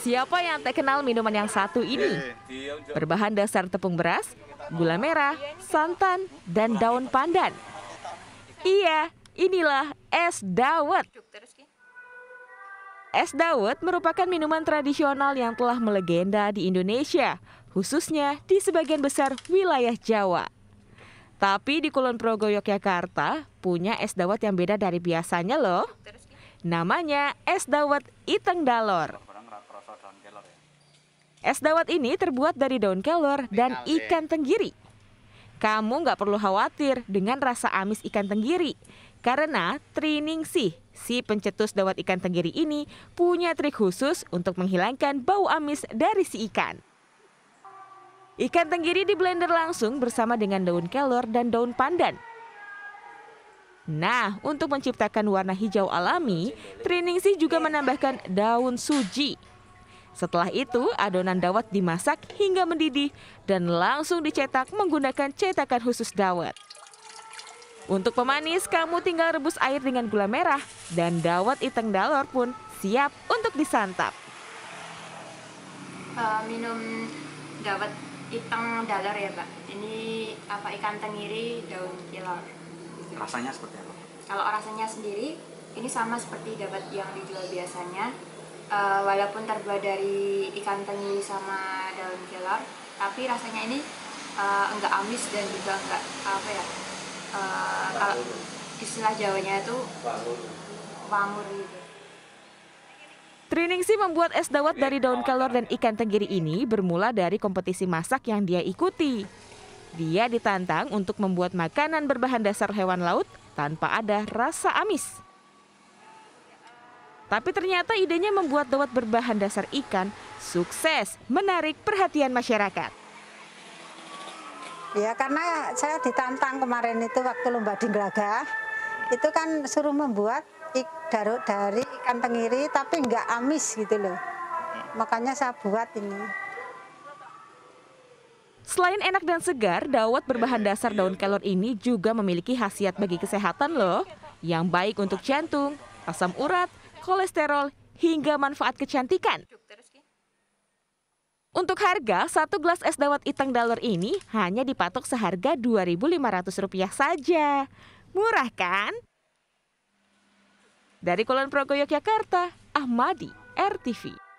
Siapa yang tak kenal minuman yang satu ini? Berbahan dasar tepung beras, gula merah, santan, dan daun pandan. Iya, inilah es dawet. Es dawet merupakan minuman tradisional yang telah melegenda di Indonesia, khususnya di sebagian besar wilayah Jawa. Tapi di Kulon Progo Yogyakarta punya es dawet yang beda dari biasanya loh. Namanya es dawet iteng dalor. Es dawet ini terbuat dari daun kelor dan ikan tenggiri. Kamu nggak perlu khawatir dengan rasa amis ikan tenggiri. Karena Triningsih, si pencetus dawet ikan tenggiri ini punya trik khusus untuk menghilangkan bau amis dari si ikan. Ikan tenggiri di blender langsung bersama dengan daun kelor dan daun pandan. Nah, untuk menciptakan warna hijau alami, Triningsih juga menambahkan daun suji. Setelah itu, adonan dawet dimasak hingga mendidih dan langsung dicetak menggunakan cetakan khusus dawet. Untuk pemanis, kamu tinggal rebus air dengan gula merah dan dawet iteng dalor pun siap untuk disantap. Uh, minum dawet iteng dalor ya, Pak. Ini apa ikan tenggiri daun kelor. Rasanya seperti apa? Kalau rasanya sendiri, ini sama seperti dawet yang dijual biasanya uh, walaupun terbuat dari ikan tenggiri sama daun kelor tapi rasanya ini uh, enggak amis dan juga enggak apa ya uh, kalau istilah Jawanya itu wangur gitu. Triningsi membuat es dawet dari daun kelor dan ikan tenggiri ini bermula dari kompetisi masak yang dia ikuti. Dia ditantang untuk membuat makanan berbahan dasar hewan laut tanpa ada rasa amis. Tapi ternyata idenya membuat dawet berbahan dasar ikan sukses menarik perhatian masyarakat. Ya karena saya ditantang kemarin itu waktu lomba di Gelaga, itu kan suruh membuat ik darut dari ikan tenggiri tapi nggak amis gitu loh. Makanya saya buat ini. Selain enak dan segar, dawet berbahan dasar daun kelor ini juga memiliki khasiat bagi kesehatan loh, yang baik untuk jantung, asam urat, kolesterol, hingga manfaat kecantikan. Untuk harga, satu gelas es dawet itang dalor ini hanya dipatok seharga Rp2.500 saja. Murah kan? Dari Kulon Progo, Yogyakarta, Ahmadi, RTV.